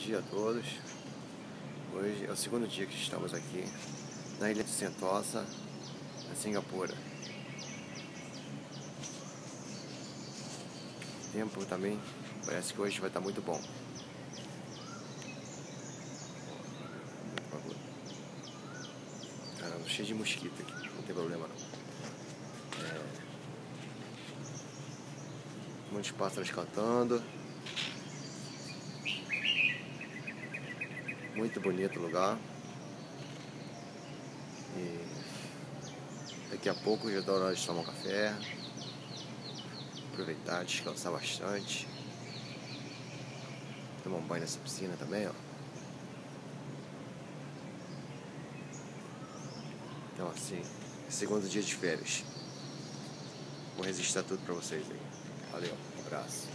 dia a todos. Hoje é o segundo dia que estamos aqui na ilha de Sentosa, na Singapura. O tempo também parece que hoje vai estar muito bom. Caramba, cheio de mosquito aqui, não tem problema não. É... Muitos pássaros cantando. Muito bonito o lugar. E daqui a pouco já dá hora de tomar um café. Aproveitar, descansar bastante. Tomar um banho nessa piscina também, ó. Então assim, segundo dia de férias. Vou registrar tudo pra vocês aí. Valeu, um abraço.